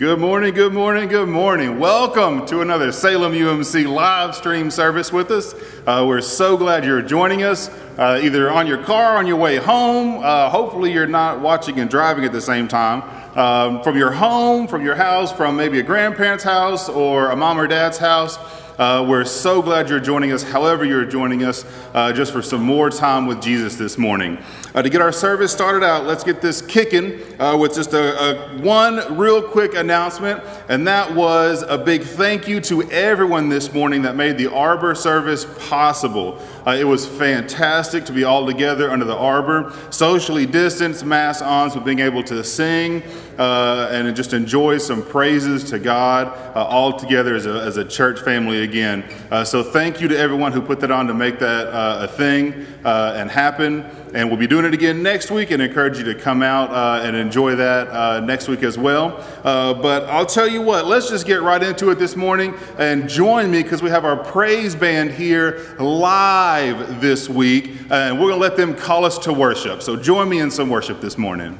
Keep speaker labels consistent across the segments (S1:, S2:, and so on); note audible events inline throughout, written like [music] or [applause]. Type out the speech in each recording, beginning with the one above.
S1: Good morning, good morning, good morning. Welcome to another Salem UMC live stream service with us. Uh, we're so glad you're joining us, uh, either on your car, on your way home. Uh, hopefully, you're not watching and driving at the same time. Um, from your home, from your house, from maybe a grandparent's house or a mom or dad's house. Uh, we're so glad you're joining us, however, you're joining us, uh, just for some more time with Jesus this morning. Uh, to get our service started out, let's get this kicking uh, with just a, a, one real quick announcement, and that was a big thank you to everyone this morning that made the Arbor service possible. Uh, it was fantastic to be all together under the arbor, socially distanced, mass on, but being able to sing uh, and just enjoy some praises to God uh, all together as a, as a church family again. Uh, so thank you to everyone who put that on to make that uh, a thing uh, and happen. And we'll be doing it again next week and encourage you to come out uh, and enjoy that uh, next week as well. But I'll tell you what, let's just get right into it this morning and join me because we have our praise band here live this week. And we're going to let them call us to worship. So join me in some worship this morning.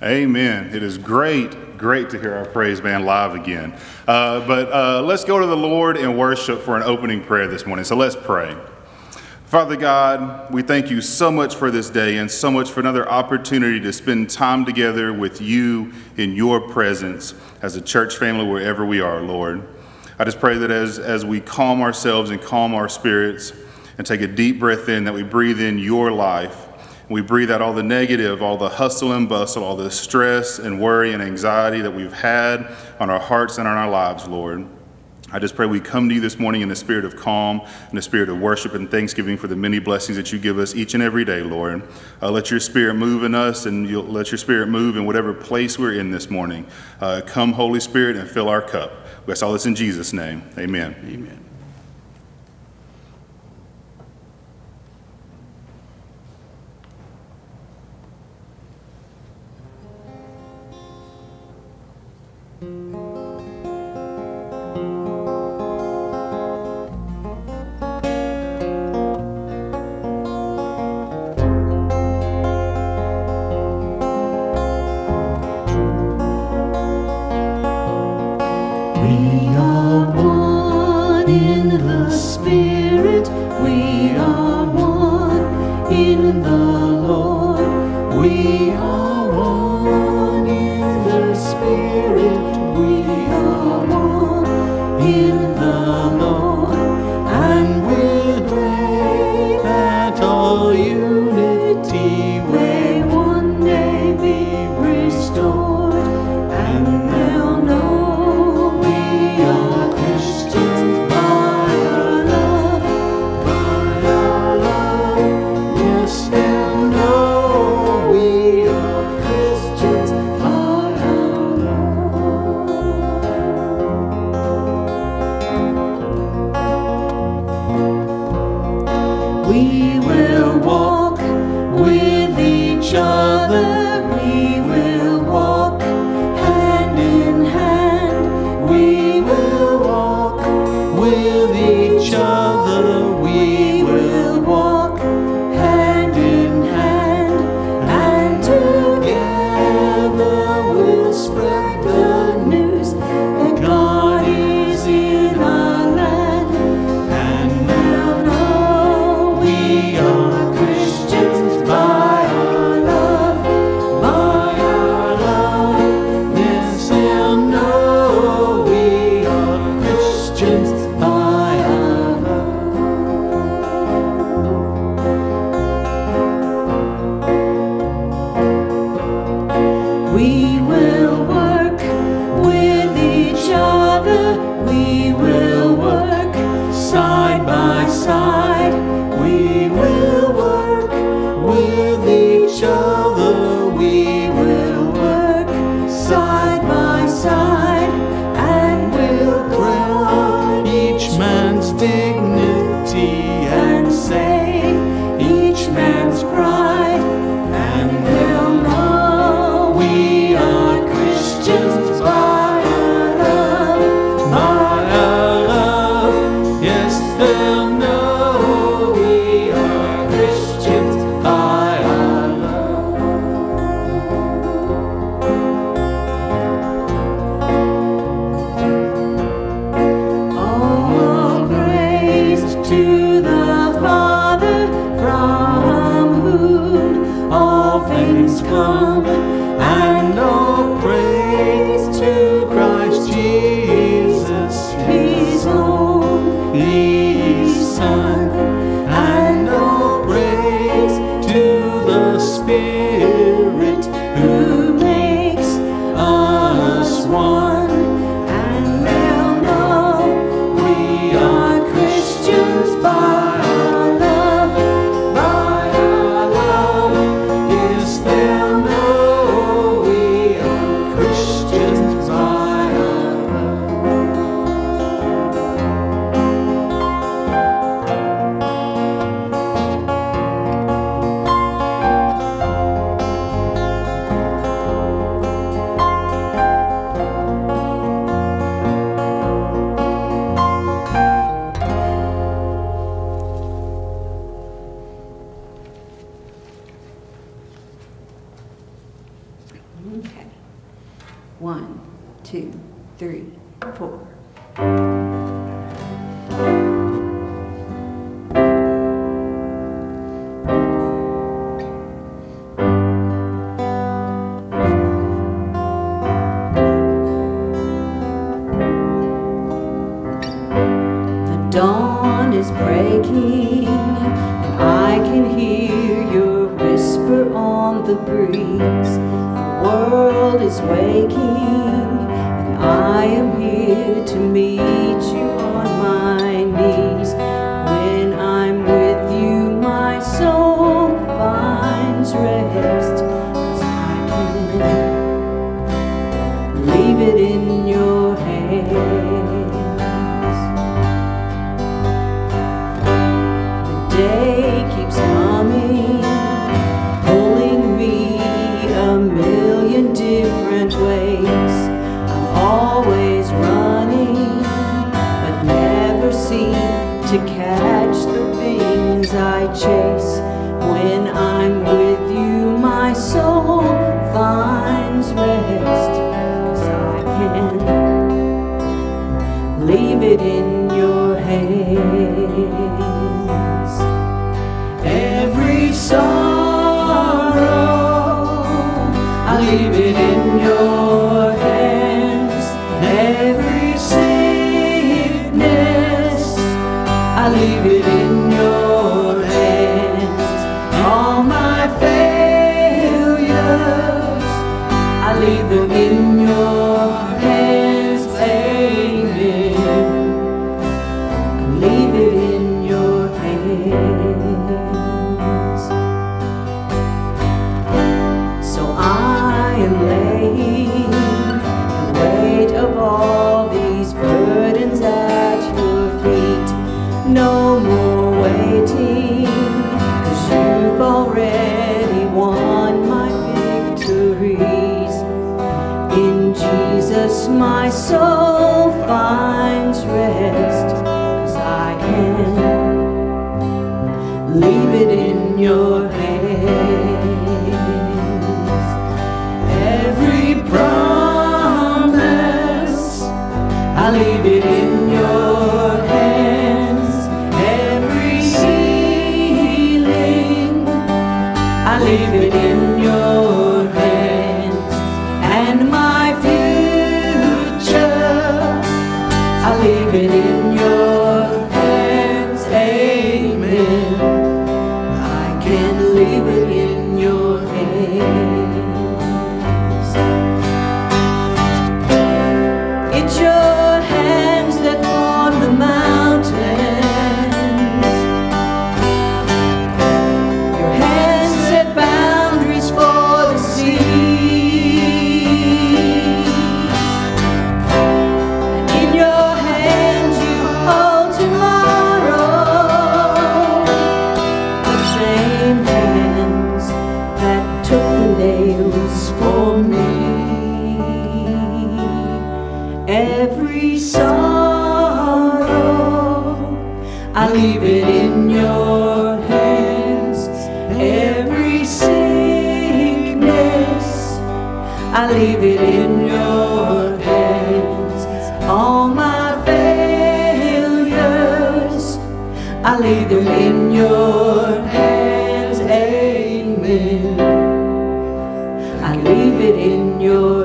S1: Amen. It is great, great to hear our praise band live again. Uh, but uh, let's go to the Lord and worship for an opening prayer this morning. So let's pray. Father God, we thank you so much for this day and so much for another opportunity to spend time together with you in your presence as a church family wherever we are, Lord. I just pray that as, as we calm ourselves and calm our spirits and take a deep breath in, that we breathe in your life
S2: We breathe out all the negative, all the hustle and bustle, all the stress and worry and anxiety that we've had on our hearts and on our lives, Lord. I just pray we come to you this morning in the spirit of calm, in the spirit of worship and thanksgiving for the many blessings that you give us each and every day, Lord. Uh, let your spirit move in us and let your spirit move in whatever place we're in this morning. Uh, come, Holy Spirit, and fill our cup. We ask all this in Jesus' name. Amen.
S1: Amen. my soul. I lay them in your hands, amen. I leave it in your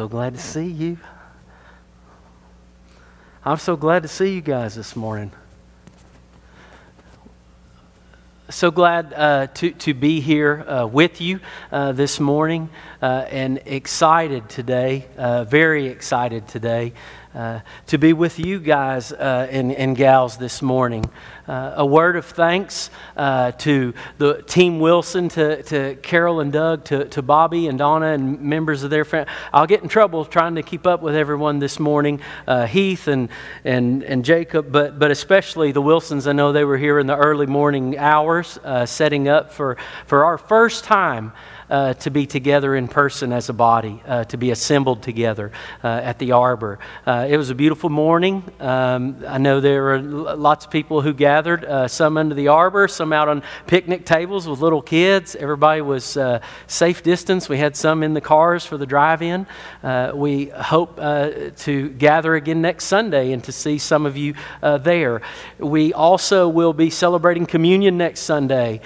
S1: so
S3: glad to see you. I'm so glad to see you guys this morning. So glad uh, to, to be here uh, with you uh, this morning uh, and excited today, uh, very excited today uh, to be with you guys and, and gals this morning. Uh, a word of thanks uh, to the team Wilson, to, to Carol and Doug, to, to Bobby and Donna and members of their family. I'll get in trouble trying to keep up with everyone this morning, uh, Heath and, and, and Jacob, but, but especially the Wilsons. I know they were here in the early morning hours uh, setting up for, for our first time uh, to be together in person as a body, uh, to be assembled together uh, at the arbor. Uh, it was a beautiful morning. Um, I know there were lots of people who gathered, uh, some under the arbor, some out on picnic tables with little kids. Everybody was safe distance. We had some in the cars for the drive in. we hope to gather again next Sunday and to see some of you there. We also will be celebrating communion next Sunday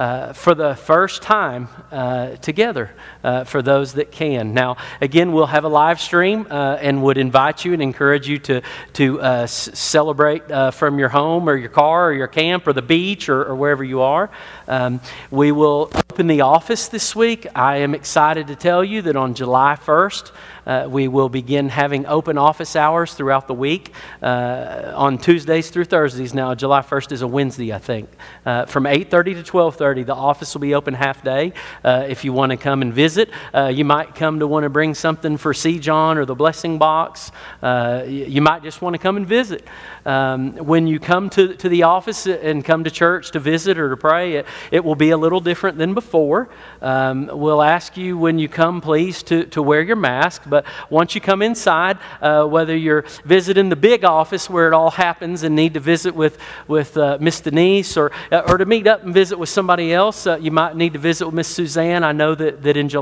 S3: uh, for the first time uh, together uh, for those that can. Now, again, we'll have a live stream uh, and would invite you and encourage you to, to uh, s- celebrate uh, from your home or your car or your camp or the beach or, or wherever you are. Um, we will open the office this week. I am excited to tell you that on July 1st, uh, we will begin having open office hours throughout the week uh, on Tuesdays through Thursdays. Now, July 1st is a Wednesday, I think. Uh, from 8:30 to 12:30, the office will be open half day. Uh, if you want to come and visit, uh, you might come to want to bring something for C. John or the blessing box. Uh, you might just want to come and visit. Um, when you come to, to the office and come to church to visit or to pray, it, it will be a little different than before. Um, we'll ask you when you come, please, to, to wear your mask. But once you come inside, uh, whether you're visiting the big office where it all happens and need to visit with, with uh, Miss Denise or, uh, or to meet up and visit with somebody else, uh, you might need to visit with Miss Suzanne. I know that, that in July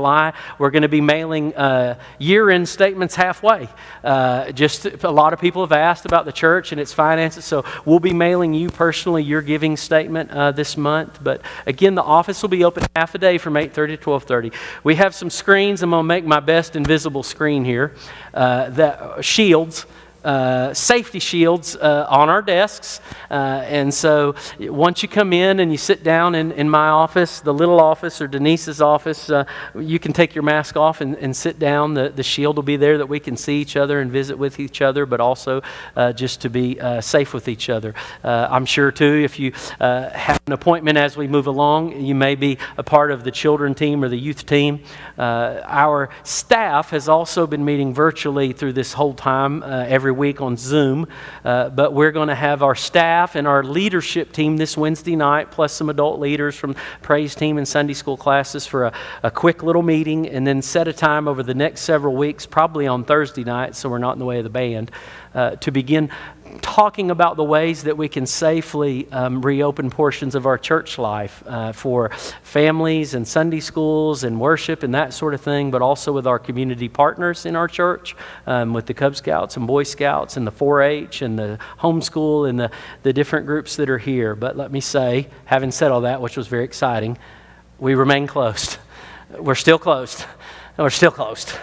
S3: we're going to be mailing uh, year end statements halfway. just a lot of people have asked about the church and its finances, so we'll be mailing you personally your giving statement this month. But again, the office will be open half a day from 8:30 to 12:30. We have some screens. I'm going to make my best invisible screen here uh, that shields uh, safety shields uh, on our desks. Uh, and so once you come in and you sit down in, in my office, the little office or Denise's office, uh, you can take your mask off and, and sit down. The, the shield will be there that we can see each other and visit with each other, but also uh, just to be uh, safe with each other. I'm sure, too, if you have an appointment as we move along, you may be a part of the children team or the youth team. our staff has also been meeting virtually through this whole time every every week on Zoom. Uh, but we're going to have our staff and our leadership team this Wednesday night, plus some adult leaders from praise team and Sunday school classes for a, a quick little meeting, and then set a time over the next several weeks, probably on Thursday night, so we're not in the way of the band, uh, to begin talking about the ways that we can safely um, reopen portions of our church life uh, for families and Sunday schools and worship and that sort of thing, but also with our community partners in our church, um, with the Cub Scouts and Boy Scouts and the 4 H and the homeschool and the, the different groups that are here. But let me say, having said all that, which was very exciting, we remain closed. We're still closed. We're still closed.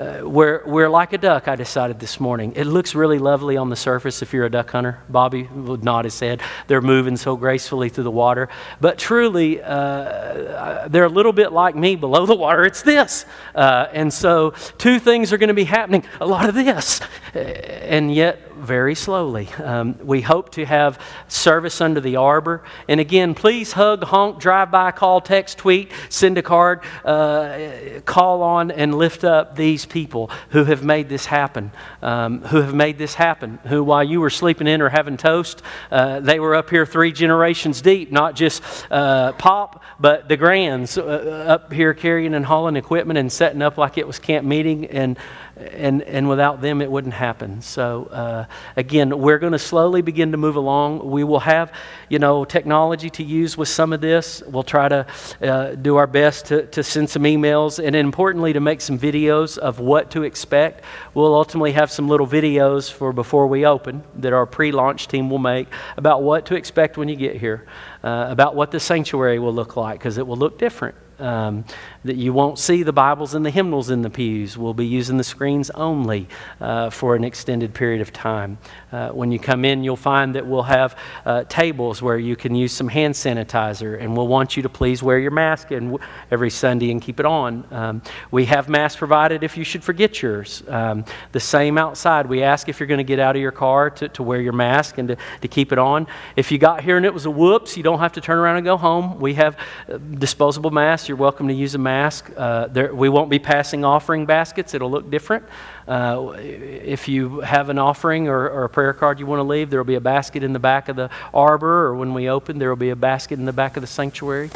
S3: Uh, we're, we're like a duck, I decided this morning. It looks really lovely on the surface if you're a duck hunter. Bobby would nod his head. They're moving so gracefully through the water. But truly, uh, they're a little bit like me below the water. It's this. Uh, and so, two things are going to be happening a lot of this. And yet, very slowly. Um, we hope to have service under the arbor. And again, please hug, honk, drive by, call, text, tweet, send a card, uh, call on, and lift up these people who have made this happen. Um, who have made this happen. Who, while you were sleeping in or having toast, uh, they were up here three generations deep, not just uh, Pop, but the Grands uh, up here carrying and hauling equipment and setting up like it was camp meeting. And and, and without them, it wouldn't happen. So, uh, again, we're going to slowly begin to move along. We will have, you know, technology to use with some of this. We'll try to uh, do our best to, to send some emails and, importantly, to make some videos of what to expect. We'll ultimately have some little videos for before we open that our pre launch team will make about what to expect when you get here, uh, about what the sanctuary will look like, because it will look different. Um, that you won't see the Bibles and the hymnals in the pews. We'll be using the screens only uh, for an extended period of time. Uh, when you come in, you'll find that we'll have uh, tables where you can use some hand sanitizer, and we'll want you to please wear your mask and every Sunday and keep it on. Um, we have masks provided if you should forget yours. Um, the same outside. We ask if you're going to get out of your car to, to wear your mask and to, to keep it on. If you got here and it was a whoops, you don't have to turn around and go home. We have uh, disposable masks. You're welcome to use a mask. Uh, there, we won't be passing offering baskets, it'll look different. Uh, if you have an offering or, or, a prayer card you want to leave, there will be a basket in the back of the arbor, or when we open, there will be a basket in the back of the sanctuary.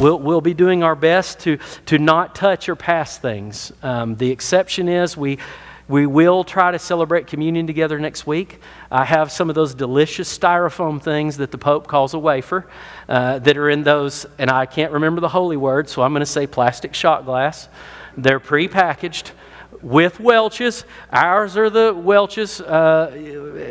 S3: We'll, we'll be doing our best to, to not touch or pass things. Um, the exception is we. We will try to celebrate communion together next week. I have some of those delicious styrofoam things that the Pope calls a wafer uh, that are in those, and I can't remember the holy word, so I'm going to say plastic shot glass. They're pre-packaged with Welch's. Ours are the Welch's, uh,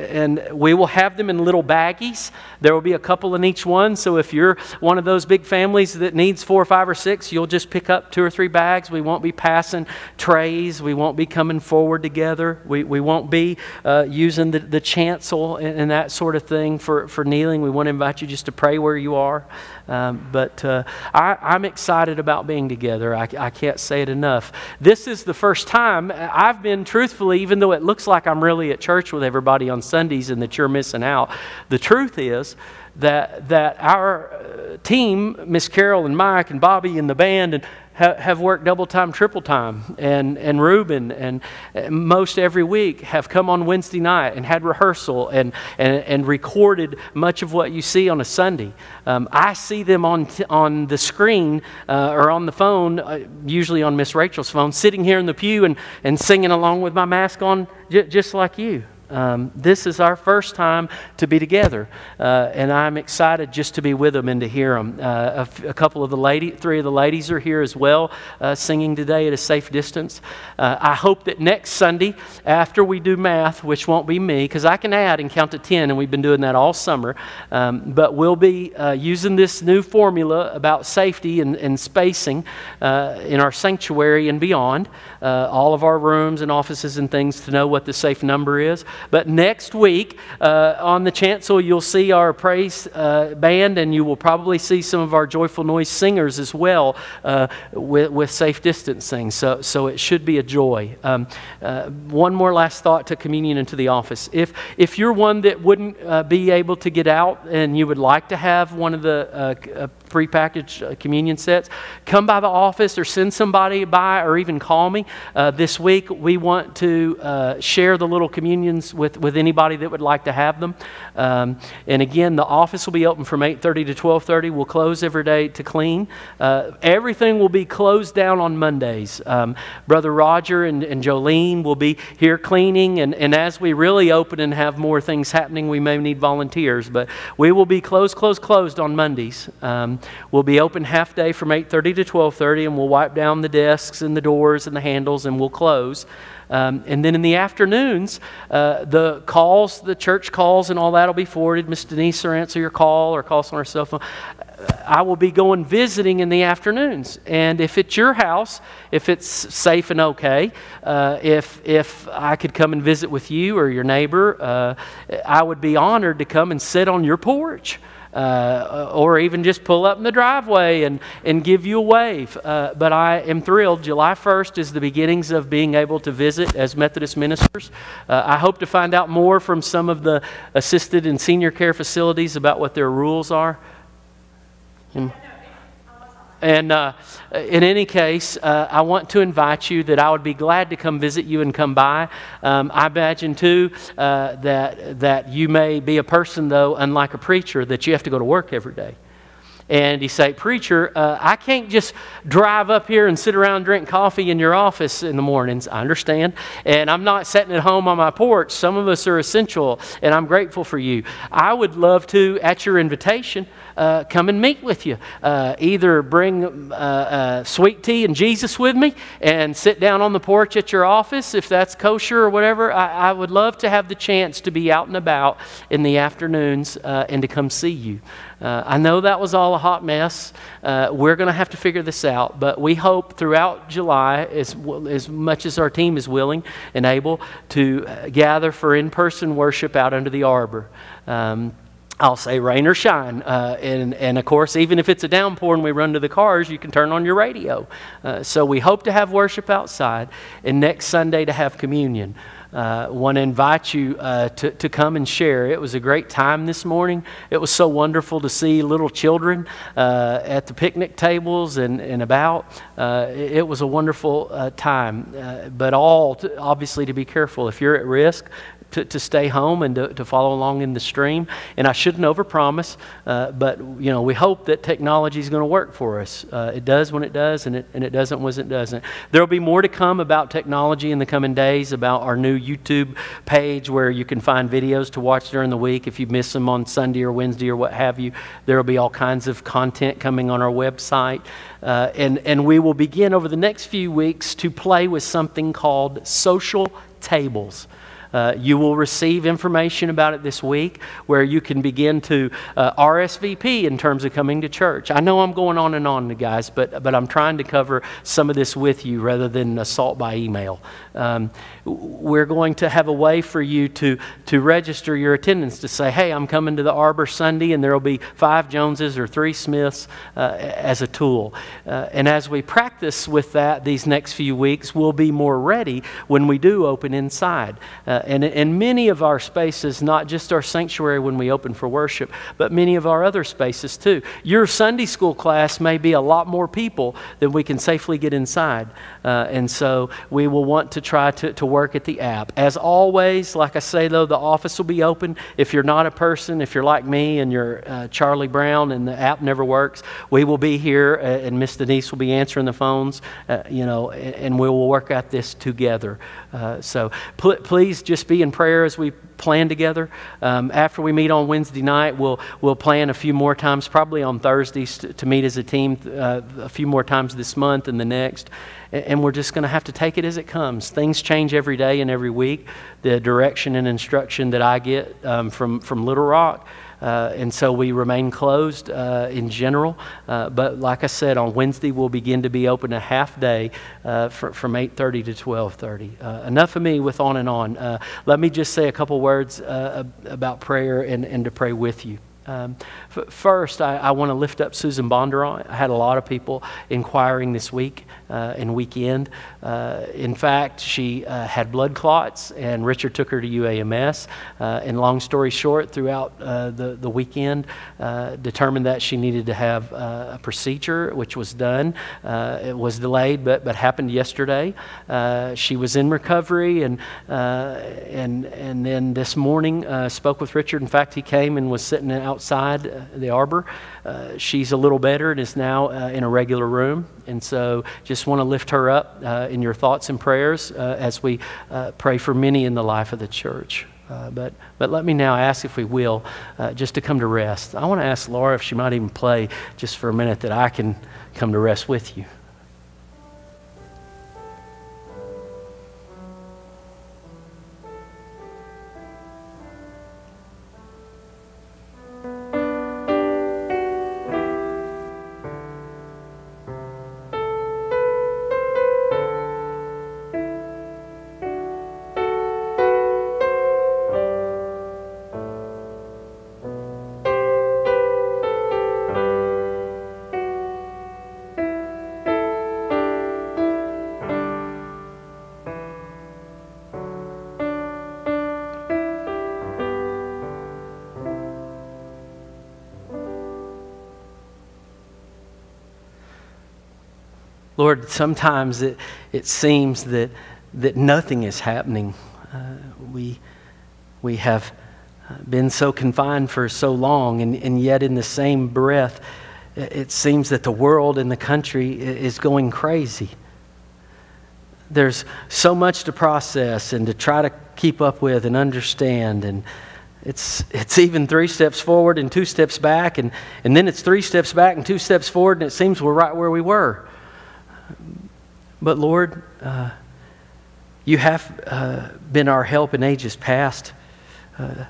S3: and we will have them in little baggies. There will be a couple in each one. So if you're one of those big families that needs four, five, or six, you'll just pick up two or three bags. We won't be passing trays. We won't be coming forward together. We, we won't be uh, using the, the chancel and, and, that sort of thing for, for kneeling. We want to invite you just to pray where you are. Um, but uh, I, am excited about being together. I, I can't say it enough. This is the first time I've been, truthfully, even though it looks like I'm really at church with everybody on Sundays and that you're missing out, the truth is that, that our uh, team, Miss Carol and Mike and Bobby and the band, and have worked double time, triple time, and, and Reuben and most every week have come on Wednesday night and had rehearsal and, and, and recorded much of what you see on a Sunday. Um, I see them on, on the screen uh, or on the phone, uh, usually on Miss Rachel's phone, sitting here in the pew and, and singing along with my mask on, just like you. Um, this is our first time to be together, uh, and I'm excited just to be with them and to hear them. Uh, a, couple of the lady, three of the ladies are here as well, uh, singing today at a safe distance. Uh, I hope that next Sunday, after we do math, which won't be me, because I can add and count to ten, and we've been doing that all summer, um, but we'll be uh, using this new formula about safety and, and spacing uh, in our sanctuary and beyond, all of our rooms and offices and things to know what the safe number is. But next week uh, on the chancel, you'll see our praise uh, band, and you will probably see some of our joyful noise singers as well uh, with, with, safe distancing. So, so it should be a joy. Um, uh, one more last thought to communion and to the office. If, if you're one that wouldn't uh, be able to get out and you would like to have one of the uh, prepackaged communion sets, come by the office or send somebody by or even call me. this week, we want to share the little communions with, with anybody that would like to have them. Um, and again, the office will be open from 8.30 to 12.30. We'll close every day to clean. Uh, everything will be closed down on Mondays. Um, Brother Roger and, and Jolene will be here cleaning. And, and as we really open and have more things happening, we may need volunteers. But we will be closed, closed, closed on Mondays. Um, we'll be open half day from 8.30 to 12.30 and we'll wipe down the desks and the doors and the handles and we'll close. Um, and then in the afternoons, uh, the calls, the church calls, and all that will be forwarded. Miss Denise will answer your call or call us on her cell phone. I will be going visiting in the afternoons. And if it's your house, if it's safe and okay, uh, if, if I could come and visit with you or your neighbor, uh, I would be honored to come and sit on your porch uh, or even just pull up in the driveway and, and give you a wave. Uh, but I am thrilled. July 1st is the beginnings of being able to visit as Methodist ministers. Uh, I hope to find out more from some of the assisted and senior care facilities about what their rules are. And, and uh, in any case, uh, I want to invite you that I would be glad to come visit you and come by. Um, I imagine, too, uh, that, that you may be a person, though, unlike a preacher, that you have to go to work every day. And he say, Preacher, uh, I can't just drive up here and sit around and drink coffee in your office in the mornings. I understand. And I'm not sitting at home on my porch. Some of us are essential, and I'm grateful for you. I would love to, at your invitation, uh, come and meet with you. Uh, either bring uh, uh, sweet tea and Jesus with me and sit down on the porch at your office if that's kosher or whatever. I, I would love to have the chance to be out and about in the afternoons uh, and to come see you. I know that was all a hot mess. Uh, we're going to have to figure this out, but we hope throughout July, as, as much as our team is willing and able, to uh, gather for in person worship out under the arbor. Um, I'll say rain or shine. Uh, and, and of course, even if it's a downpour and we run to the cars, you can turn on your radio. Uh, so we hope to have worship outside and next Sunday to have communion. Uh, want to invite you uh, to, to come and share. It was a great time this morning. It was so wonderful to see little children uh, at the picnic tables and, and about. Uh, it, it, was a wonderful uh, time, uh, but all to, obviously to be careful. If you're at risk, to, to stay home and to, to follow along in the stream. And I shouldn't overpromise, uh, but you know we hope that technology is going to work for us. Uh, it does when it does, and it, and it doesn't when it doesn't. There will be more to come about technology in the coming days, about our new YouTube page where you can find videos to watch during the week. If you miss them on Sunday or Wednesday or what have you, there will be all kinds of content coming on our website. Uh, and, and we will begin over the next few weeks to play with something called social tables. Uh, you will receive information about it this week where you can begin to uh, RSVP in terms of coming to church. I know I'm going on and on, guys, but, but I'm trying to cover some of this with you rather than assault by email. Um, we're going to have a way for you to, to register your attendance to say, hey, I'm coming to the Arbor Sunday, and there will be five Joneses or three Smiths uh, as a tool. Uh, and as we practice with that these next few weeks, we'll be more ready when we do open inside. Uh, and in many of our spaces, not just our sanctuary when we open for worship, but many of our other spaces too. Your Sunday school class may be a lot more people than we can safely get inside. Uh, and so we will want to try to, to work at the app. As always, like I say though, the office will be open. If you're not a person, if you're like me and you're uh, Charlie Brown and the app never works, we will be here uh, and Miss Denise will be answering the phones, uh, you know, and, and, we will work out this together. Uh, so pl- please just be in prayer as we plan together. Um, after we meet on Wednesday night, we'll, we'll plan a few more times, probably on Thursdays, to, to meet as a team uh, a few more times this month and the next and we're just going to have to take it as it comes. Things change every day and every week. The direction and instruction that I get um, from, from Little Rock. Uh, and so we remain closed uh, in general. Uh, but like I said, on Wednesday we'll begin to be open a half day uh, from 8:30 to 12:30. Uh, enough of me with on and on. Uh, let me just say a couple words about prayer and, and to pray with you. Um, first, I, I want to lift up Susan Bondurant. I had a lot of people inquiring this week and weekend. Uh, in fact, she uh, had blood clots, and Richard took her to UAMS. Uh, and long story short, throughout uh, the, the weekend, uh, determined that she needed to have a procedure, which was done. it was delayed, but, but happened yesterday. she was in recovery, and, and, and then this morning spoke with Richard. In fact, he came and was sitting outside uh, the arbor. Uh, she's a little better and is now uh, in a regular room. And so just want to lift her up uh, in your thoughts and prayers uh, as we pray for many in the life of the church. but, but let me now ask, if we will, just to come to rest. I want to ask Laura if she might even play just for a minute that I can come to rest with you. Sometimes it, it seems that, that nothing is happening. Uh, we, we have uh, been so confined for so long, and, and yet in the same breath, it seems that the world and the country is going crazy. There's so much to process and to try to keep up with and understand. And it's, it's even three steps forward and two steps back, and, and then it's three steps back and two steps forward, and it seems we're right where we were. But Lord, uh, you have uh, been our help in ages past. Uh,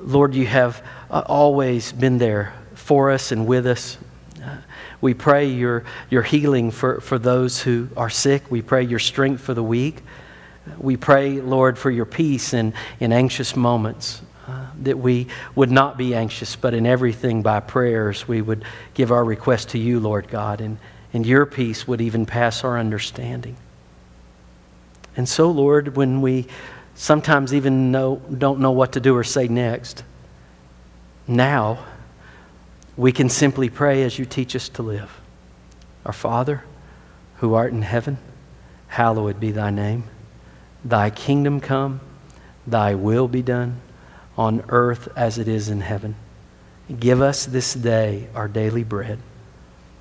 S3: Lord, you have uh, always been there for us and with us. Uh, we pray your, your healing for, for those who are sick. We pray your strength for the weak. We pray, Lord, for your peace in, in anxious moments, uh, that we would not be anxious, but in everything by prayers we would give our request to you, Lord God, and, and your peace would even pass our understanding. And so, Lord, when we sometimes even know, don't know what to do or say next, now we can simply pray as you teach us to live. Our Father, who art in heaven, hallowed be thy name. Thy kingdom come, thy will be done, on earth as it is in heaven. Give us this day our daily bread,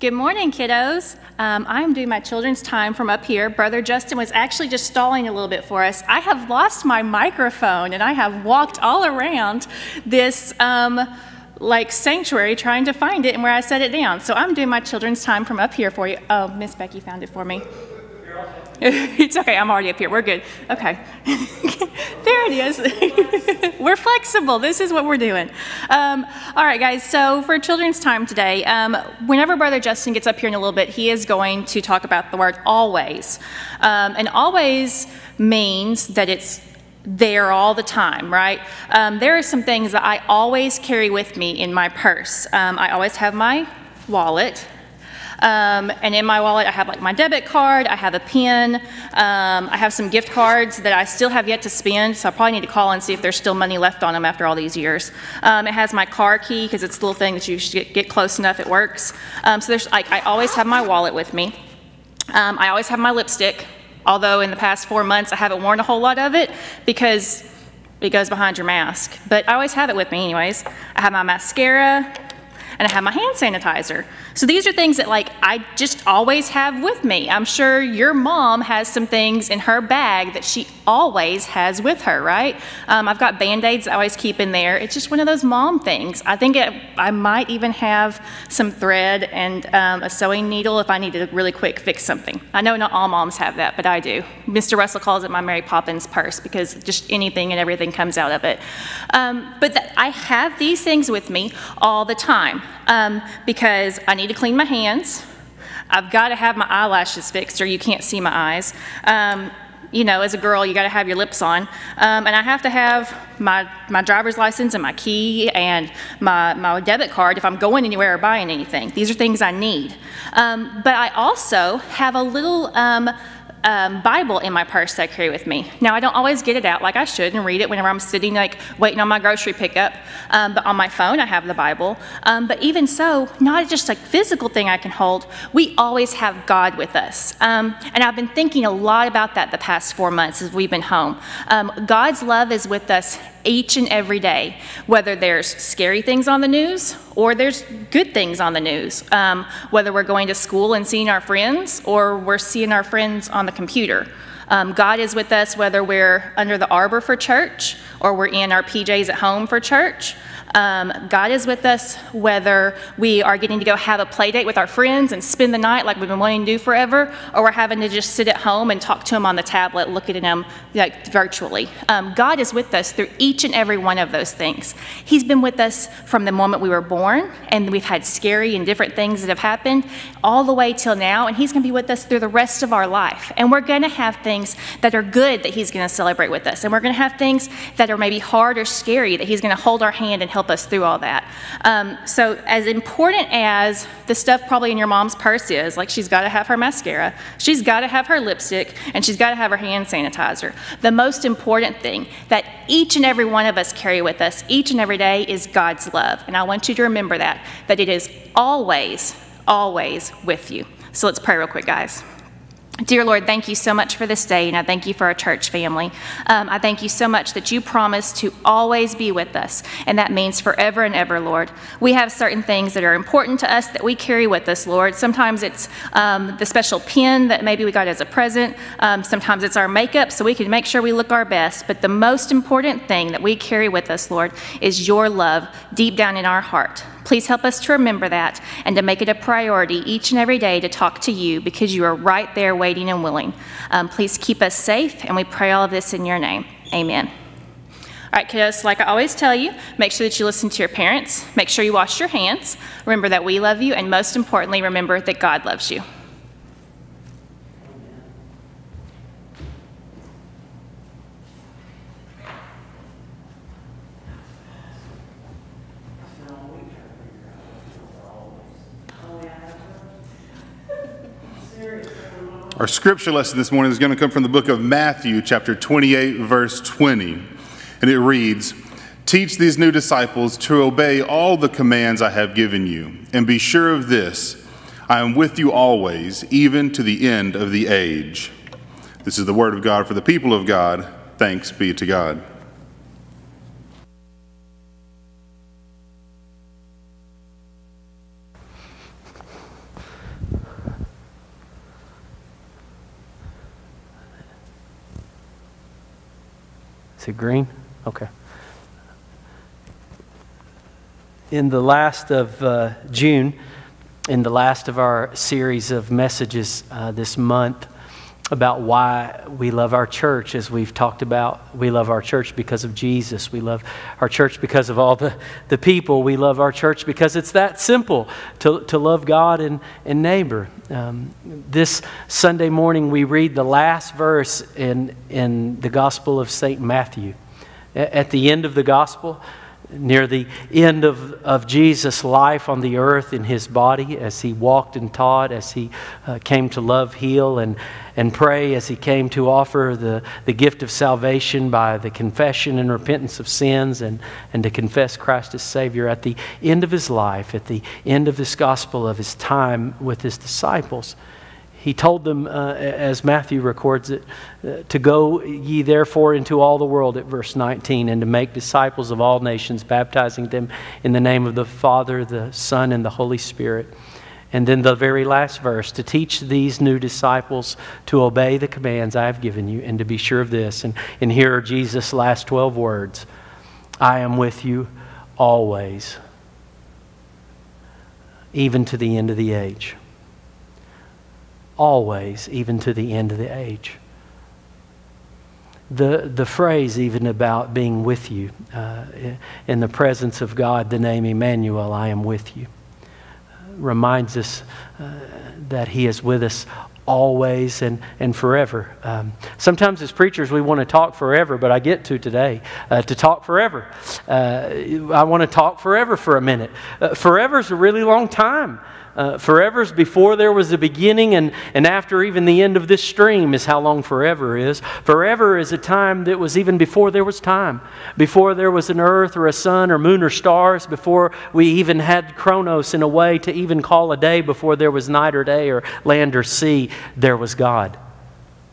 S4: Good morning, kiddos. Um, I'm doing my children's time from up here. Brother Justin was actually just stalling a little bit for us. I have lost my microphone and I have walked all around this um, like sanctuary trying to find it and where I set it down. So I'm doing my children's time from up here for you. Oh, Miss Becky found it for me. [laughs] it's okay, I'm already up here. We're good. Okay. [laughs] there it is. [laughs] we're flexible. This is what we're doing. Um, all right, guys, so for children's time today, um, whenever Brother Justin gets up here in a little bit, he is going to talk about the word always. Um, and always means that it's there all the time, right? Um, there are some things that I always carry with me in my purse. Um, I always have my wallet. Um, and in my wallet, I have like my debit card, I have a pen, um, I have some gift cards that I still have yet to spend, so I probably need to call and see if there's still money left on them after all these years. Um, it has my car key because it's a little thing that you should get, get close enough, it works. Um, so there's like, I always have my wallet with me. Um, I always have my lipstick, although in the past four months I haven't worn a whole lot of it because it goes behind your mask. But I always have it with me anyways. I have my mascara, and I have my hand sanitizer. So these are things that like I just always have with me. I'm sure your mom has some things in her bag that she always has with her, right? Um, I've got band-aids I always keep in there. It's just one of those mom things. I think it, I might even have some thread and um, a sewing needle if I need to really quick fix something. I know not all moms have that, but I do. Mr. Russell calls it my Mary Poppins purse because just anything and everything comes out of it. Um, but I have these things with me all the time um, because I need to clean my hands. I've got to have my eyelashes fixed or you can't see my eyes. Um, you know, as a girl, you got to have your lips on. Um, and I have to have my, my driver's license and my key and my, my debit card if I'm going anywhere or buying anything. These are things I need. Um, but I also have a little um, um, Bible in my purse that I carry with me. Now, I don't always get it out like I should and read it whenever I'm sitting, like, waiting on my grocery pickup. Um, but on my phone, I have the Bible. Um, but even so, not just a physical thing I can hold, we always have God with us. Um, and I've been thinking a lot about that the past four months as we've been home. Um, God's love is with us each and every day, whether there's scary things on the news or there's good things on the news, um, whether we're going to school and seeing our friends or we're seeing our friends on the computer. Um, God is with us whether we're under the arbor for church or we're in our PJs at home for church. Um, God is with us whether we are getting to go have a play date with our friends and spend the night like we've been wanting to do forever, or we're having to just sit at home and talk to Him on the tablet, looking at Him like virtually. Um, God is with us through each and every one of those things. He's been with us from the moment we were born, and we've had scary and different things that have happened all the way till now, and He's going to be with us through the rest of our life. And we're going to have things that are good that He's going to celebrate with us, and we're going to have things that are maybe hard or scary that He's going to hold our hand and help help us through all that. Um, so, as important as the stuff probably in your mom's purse is, like she's got to have her mascara, she's got to have her lipstick, and she's got to have her hand sanitizer. The most important thing that each and every one of us carry with us each and every day is God's love. And I want you to remember that, that it is always, always with you. So let's pray real quick, guys. Dear Lord, thank you so much for this day, and I thank you for our church family. Um, I thank you so much that you promise to always be with us, and that means forever and ever, Lord. We have certain things that are important to us that we carry with us, Lord. Sometimes it's um, the special pin that maybe we got as a present, um, sometimes it's our makeup so we can make sure we look our best. But the most important thing that we carry with us, Lord, is your love deep down in our heart. Please help us to remember that and to make it a priority each and every day to talk to you because you are right there waiting and willing. Um, please keep us safe, and we pray all of this in your name. Amen. All right, kiddos, like I always tell you, make sure that you listen to your parents, make sure you wash your hands, remember that we love you, and most importantly, remember that God loves you.
S2: Our scripture lesson this morning is going to come from the book of Matthew, chapter 28, verse 20. And it reads Teach these new disciples to obey all the commands I have given you, and be sure of this I am with you always, even to the end of the age. This is the word of God for the people of God. Thanks be to God.
S3: Green? Okay. In the last of uh, June, in the last of our series of messages uh, this month about why we love our church, as we've talked about, we love our church because of Jesus. We love our church because of all the, the people. We love our church because it's that simple to, to love God and, and neighbor. Um, this Sunday morning, we read the last verse in, in the Gospel of St. Matthew. At the end of the Gospel, near the end of, of Jesus' life on the earth in his body, as he walked and taught, as he uh, came to love, heal, and, and pray, as he came to offer the, the gift of salvation by the confession and repentance of sins and, and to confess Christ as Savior. At the end of his life, at the end of this gospel of his time with his disciples, he told them, uh, as Matthew records it, uh, to go ye therefore into all the world at verse 19 and to make disciples of all nations, baptizing them in the name of the Father, the Son, and the Holy Spirit. And then the very last verse to teach these new disciples to obey the commands I have given you and to be sure of this. And, and here are Jesus' last 12 words I am with you always, even to the end of the age always, even to the end of the age. The, the phrase, even about being with you, uh, in the presence of God, the name Emmanuel, I am with you, reminds us uh, that He is with us always and, and forever. Um, sometimes as preachers, we want to talk forever, but I get to today uh, to talk forever. Uh, I want to talk forever for a minute. Uh, forever is a really long time. Uh, forever is before there was a beginning, and, and after even the end of this stream is how long forever is. Forever is a time that was even before there was time, before there was an earth or a sun or moon or stars, before we even had Chronos in a way to even call a day, before there was night or day or land or sea, there was God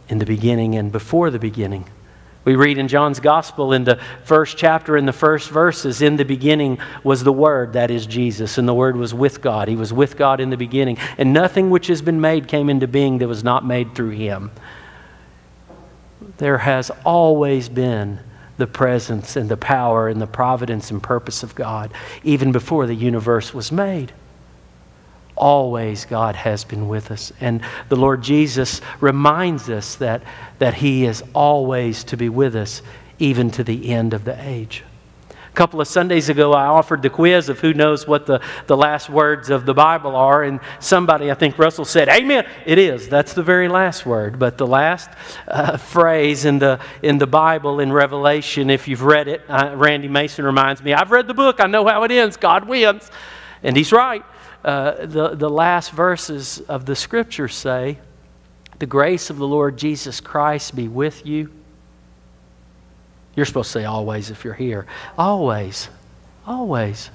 S3: in the beginning and before the beginning. We read in John's Gospel in the first chapter, in the first verses, in the beginning was the Word, that is Jesus, and the Word was with God. He was with God in the beginning, and nothing which has been made came into being that was not made through Him. There has always been the presence and the power and the providence and purpose of God, even before the universe was made always God has been with us. And the Lord Jesus reminds us that, that He is always to be with us, even to the end of the age. A couple of Sundays ago, I offered the quiz of who knows what the, the last words of the Bible are, and somebody, I think Russell, said, Amen. It is. That's the very last word. But the last uh, phrase in the, in the Bible, in Revelation, if you've read it, uh, Randy Mason reminds me, I've read the book, I know how it ends. God wins. And he's right. Uh, the, the last verses of the scripture say, The grace of the Lord Jesus Christ be with you. You're supposed to say always if you're here. Always. Always.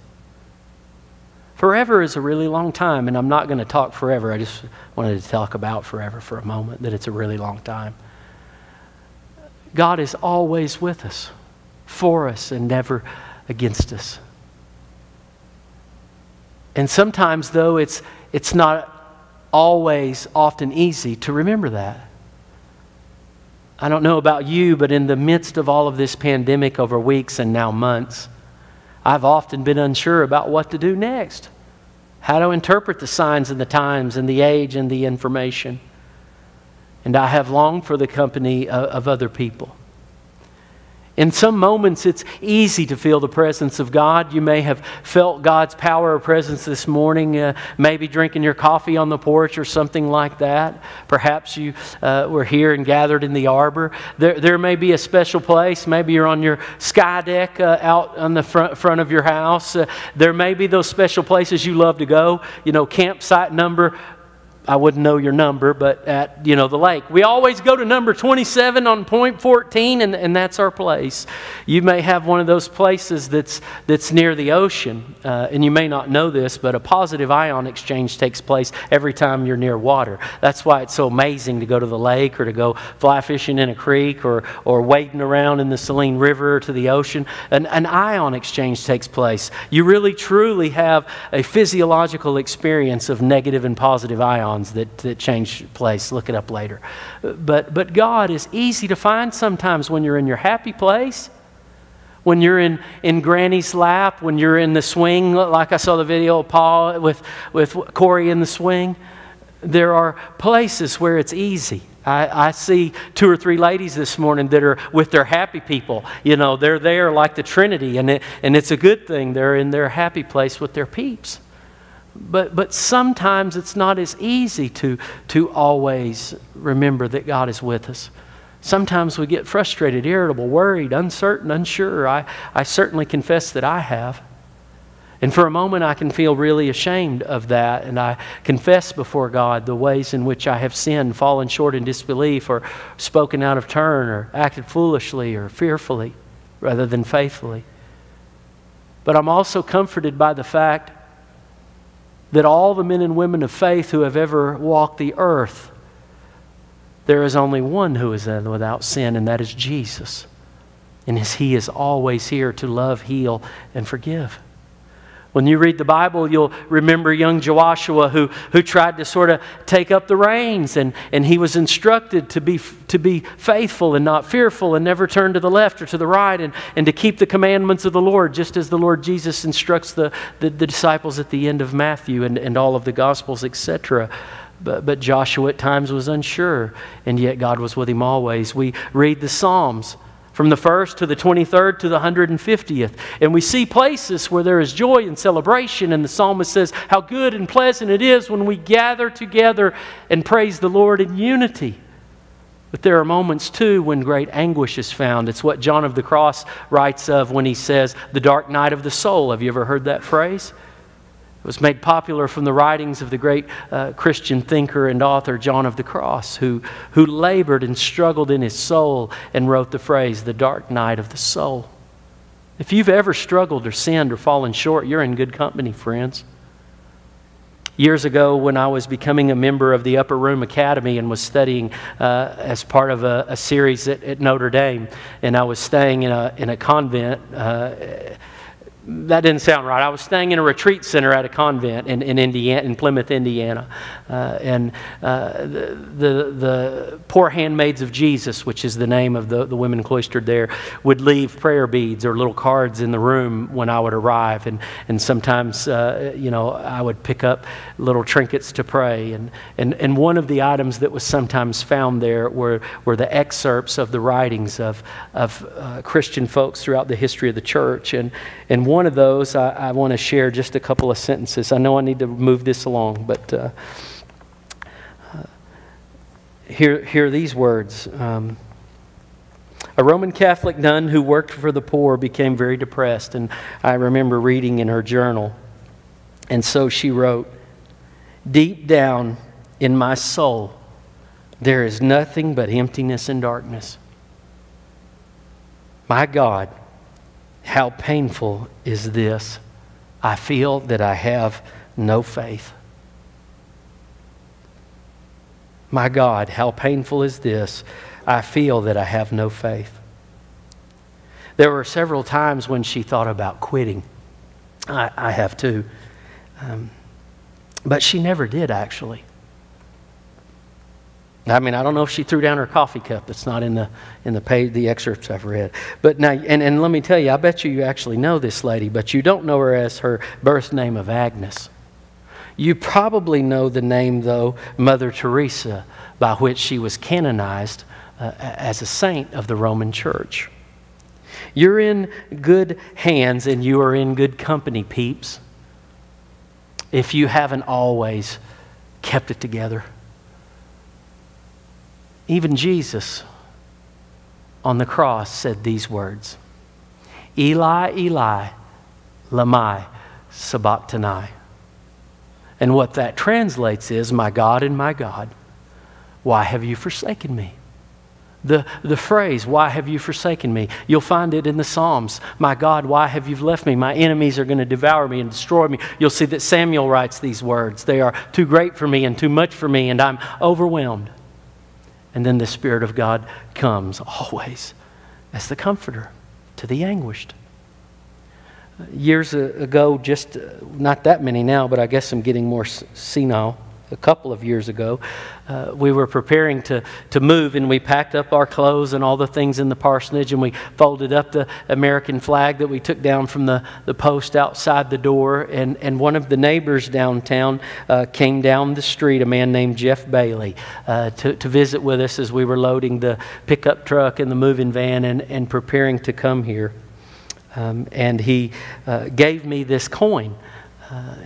S3: Forever is a really long time, and I'm not going to talk forever. I just wanted to talk about forever for a moment, that it's a really long time. God is always with us, for us, and never against us. And sometimes, though, it's, it's not always often easy to remember that. I don't know about you, but in the midst of all of this pandemic over weeks and now months, I've often been unsure about what to do next, how to interpret the signs and the times and the age and the information. And I have longed for the company of, of other people. In some moments, it's easy to feel the presence of God. You may have felt God's power or presence this morning, uh, maybe drinking your coffee on the porch or something like that. Perhaps you uh, were here and gathered in the arbor. There, there may be a special place. Maybe you're on your sky deck uh, out on the front, front of your house. Uh, there may be those special places you love to go. You know, campsite number I wouldn't know your number, but at, you know, the lake. We always go to number 27 on point 14, and, and that's our place. You may have one of those places that's, that's near the ocean, uh, and you may not know this, but a positive ion exchange takes place every time you're near water. That's why it's so amazing to go to the lake or to go fly fishing in a creek or, or wading around in the Saline River to the ocean. An, an ion exchange takes place. You really, truly have a physiological experience of negative and positive ions that, that change place. Look it up later. But, but God is easy to find sometimes when you're in your happy place, when you're in, in Granny's lap, when you're in the swing, like I saw the video of Paul with, with Corey in the swing. There are places where it's easy. I, I, see two or three ladies this morning that are with their happy people. You know, they're there like the Trinity, and, it, and it's a good thing. They're in their happy place with their peeps. But, but sometimes it's not as easy to, to always remember that God is with us. Sometimes we get frustrated, irritable, worried, uncertain, unsure. I, I certainly confess that I have. And for a moment, I can feel really ashamed of that. And I confess before God the ways in which I have sinned, fallen short in disbelief, or spoken out of turn, or acted foolishly or fearfully rather than faithfully. But I'm also comforted by the fact that all the men and women of faith who have ever walked the earth, there is only one who is without sin, and that is Jesus. And He is always here to love, heal, and forgive. When you read the Bible, you'll remember young Joshua who, who tried to sort of take up the reins, and, and he was instructed to be, to be faithful and not fearful, and never turn to the left or to the right, and, and to keep the commandments of the Lord, just as the Lord Jesus instructs the, the, the disciples at the end of Matthew and, and all of the Gospels, etc. But, but Joshua at times was unsure, and yet God was with him always. We read the Psalms from the 1st to the 23rd to the 150th. And we see places where there is joy and celebration, and the psalmist says, How good and pleasant it is when we gather together and praise the Lord in unity. But there are moments too when great anguish is found. It's what John of the Cross writes of when he says, The dark night of the soul. Have you ever heard that phrase? It was made popular from the writings of the great uh, Christian thinker and author John of the Cross, who, who labored and struggled in his soul and wrote the phrase, the dark night of the soul. If you've ever struggled or sinned or fallen short, you're in good company, friends. Years ago, when I was becoming a member of the Upper Room Academy and was studying uh, as part of a, a series at, at, Notre Dame, and I was staying in a, in a convent. Uh, that didn't sound right. I was staying in a retreat center at a convent in, in, Indiana, in Plymouth, Indiana. Uh, and uh, the, the, the, poor handmaids of Jesus, which is the name of the, the women cloistered there, would leave prayer beads or little cards in the room when I would arrive. And, and sometimes, uh, you know, I would pick up little trinkets to pray. And, and, and one of the items that was sometimes found there were, were the excerpts of the writings of, of uh, Christian folks throughout the history of the church. And, and one of those, I, I want to share just a couple of sentences. I know I need to move this along, but uh, uh, hear, hear these words. Um, a Roman Catholic nun who worked for the poor became very depressed, and I remember reading in her journal. And so she wrote Deep down in my soul, there is nothing but emptiness and darkness. My God, how painful is this? I feel that I have no faith. My God, how painful is this? I feel that I have no faith. There were several times when she thought about quitting. I, I have too. Um, but she never did, actually. I mean, I don't know if she threw down her coffee cup. It's not in the in the page, the excerpts I've read. But now, and, and let me tell you, I bet you you actually know this lady, but you don't know her as her birth name of Agnes. You probably know the name, though, Mother Teresa, by which she was canonized uh, as a saint of the Roman Church. You're in good hands and you are in good company, peeps, if you haven't always kept it together. Even Jesus on the cross said these words Eli, Eli, Lamai, Sabachthani. And what that translates is, My God and my God, why have you forsaken me? The, the phrase, Why have you forsaken me? You'll find it in the Psalms. My God, why have you left me? My enemies are going to devour me and destroy me. You'll see that Samuel writes these words They are too great for me and too much for me, and I'm overwhelmed. And then the Spirit of God comes always as the comforter to the anguished. Years ago, just uh, not that many now, but I guess I'm getting more senile. A couple of years ago, uh, we were preparing to, to move and we packed up our clothes and all the things in the parsonage and we folded up the American flag that we took down from the, the post outside the door. And, and one of the neighbors downtown uh, came down the street, a man named Jeff Bailey, uh, to, to visit with us as we were loading the pickup truck and the moving van and, and preparing to come here. Um, and he uh, gave me this coin uh,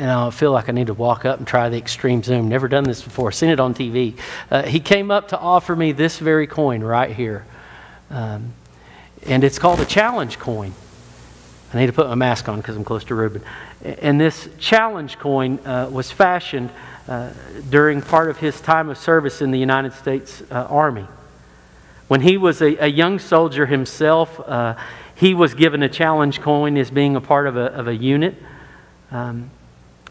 S3: and I feel like I need to walk up and try the extreme zoom. Never done this before, seen it on TV. Uh, he came up to offer me this very coin right here. Um, and it's called a challenge coin. I need to put my mask on because I'm close to Ruben. And this challenge coin uh, was fashioned uh, during part of his time of service in the United States uh, Army. When he was a, a young soldier himself, uh, he was given a challenge coin as being a part of a, of a unit. Um,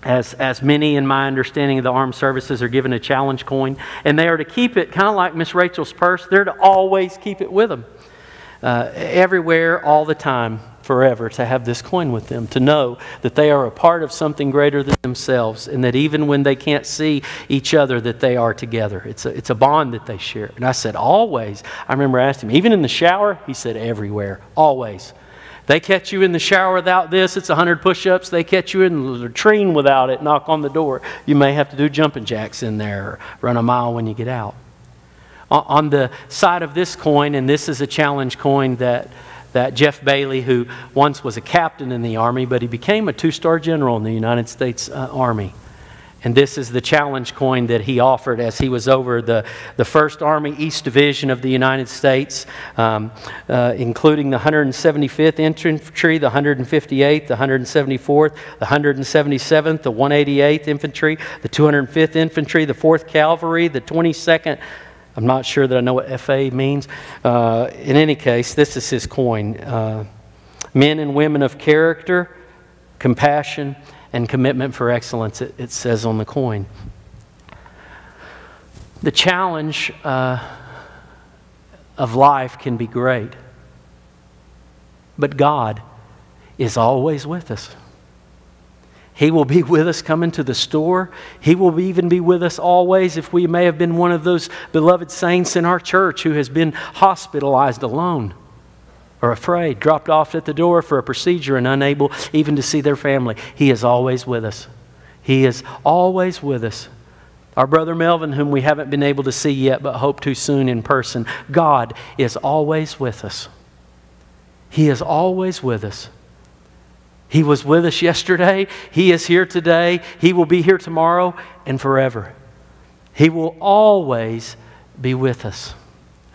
S3: as, as many in my understanding of the armed services are given a challenge coin, and they are to keep it kind of like Miss Rachel's purse, they're to always keep it with them. Uh, everywhere, all the time, forever, to have this coin with them, to know that they are a part of something greater than themselves, and that even when they can't see each other, that they are together. It's a, it's a bond that they share. And I said, always. I remember asking him, even in the shower? He said, everywhere, always. They catch you in the shower without this, it's 100 push ups. They catch you in the latrine without it, knock on the door. You may have to do jumping jacks in there or run a mile when you get out. On the side of this coin, and this is a challenge coin that, that Jeff Bailey, who once was a captain in the Army, but he became a two star general in the United States uh, Army. And this is the challenge coin that he offered as he was over the, the 1st Army East Division of the United States, um, uh, including the 175th Infantry, the 158th, the 174th, the 177th, the 188th Infantry, the 205th Infantry, the 4th Cavalry, the 22nd. I'm not sure that I know what FA means. Uh, in any case, this is his coin. Uh, men and women of character, compassion, and commitment for excellence, it, it says on the coin. The challenge uh, of life can be great, but God is always with us. He will be with us coming to the store. He will even be with us always if we may have been one of those beloved saints in our church who has been hospitalized alone or afraid, dropped off at the door for a procedure and unable even to see their family. He is always with us. He is always with us. Our brother Melvin, whom we haven't been able to see yet but hope to soon in person, God is always with us. He is always with us. He was with us yesterday. He is here today. He will be here tomorrow and forever. He will always be with us.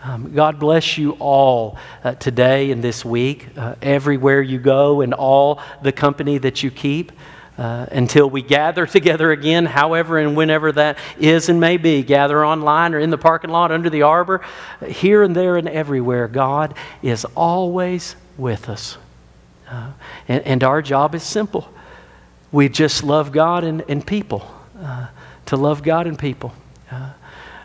S3: Um, God bless you all uh, today and this week, uh, everywhere you go, and all the company that you keep. Uh, until we gather [laughs] together again, however and whenever that is and may be, gather online or in the parking lot under the arbor, here and there and everywhere, God is always with us. Uh, and, and, our job is simple we just love God and, and people, uh, to love God and people.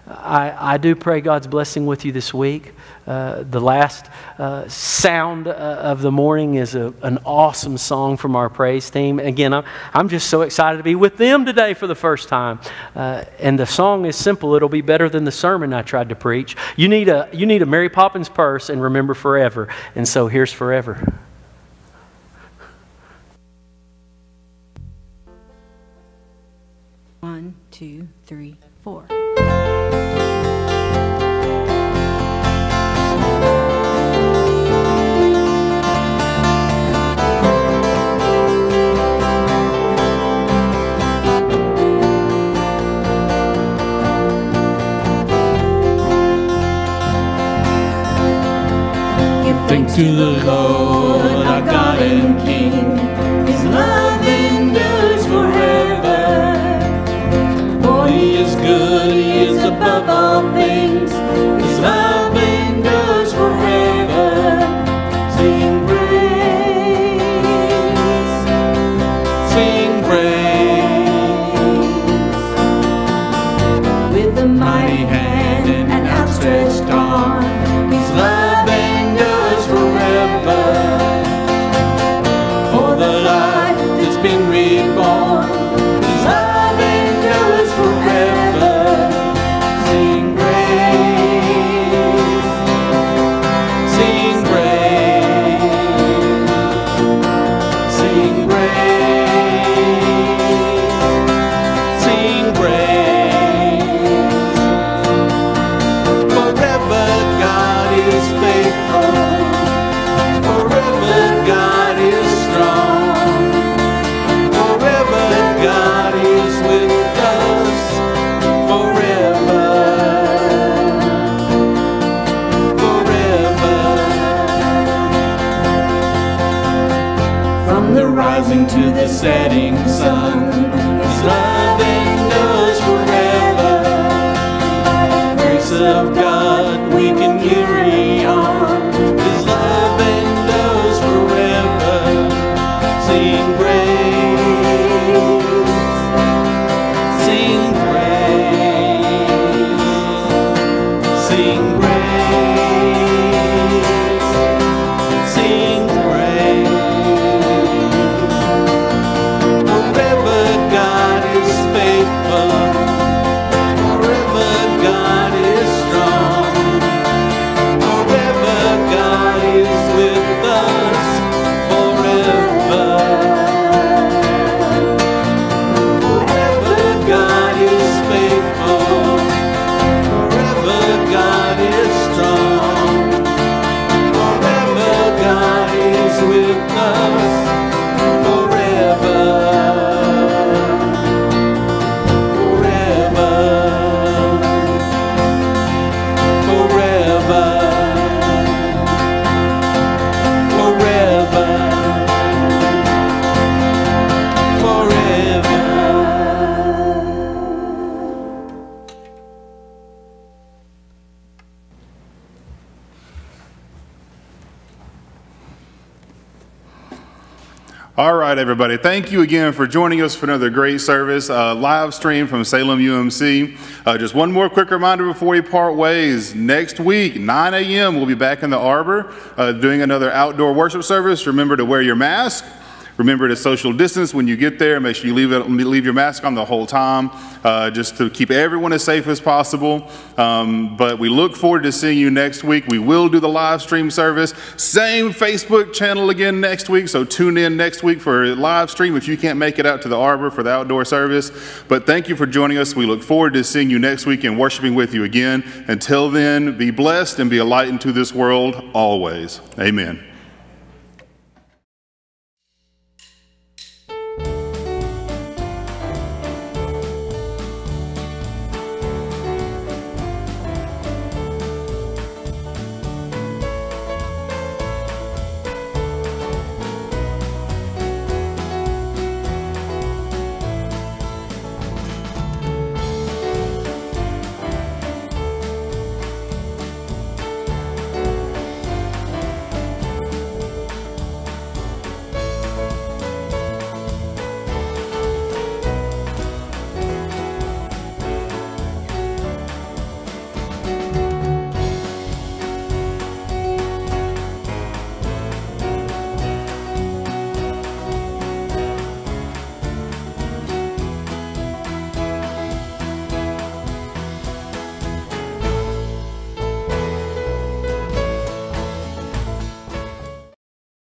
S3: I, I do pray God's blessing with you this week. Uh, the last uh, sound uh, of the morning is a, an awesome song from our praise team. Again, I'm, I'm just so excited to be with them today for the first time. Uh, and the song is simple. It'll be better than the sermon I tried to preach. You need a, you need a Mary Poppins purse and remember forever. And so here's forever.
S1: One, two, three, four. Thanks
S5: to the Lord, our God and
S1: King. His love endures forever. For
S5: He is good, He is above all
S1: things.
S2: All right, everybody. Thank you again for joining us for another great service, uh, live stream from Salem UMC. Uh, just one more quick reminder before we part ways. Next week, 9 a.m., we'll be back in the Arbor uh, doing another outdoor worship service. Remember to wear your mask. Remember to social distance when you get there. Make sure you leave, it, leave your mask on the whole time, uh, just to keep everyone as safe as possible. Um, but we look forward to seeing you next week. We will do the live stream service. Same Facebook channel again next week, so tune in next week for a live stream if you can't make it out to the Arbor for the outdoor service. But thank you for joining us. We look forward to seeing you next week and worshiping with you again. Until then, be blessed and be a light into this world always. Amen.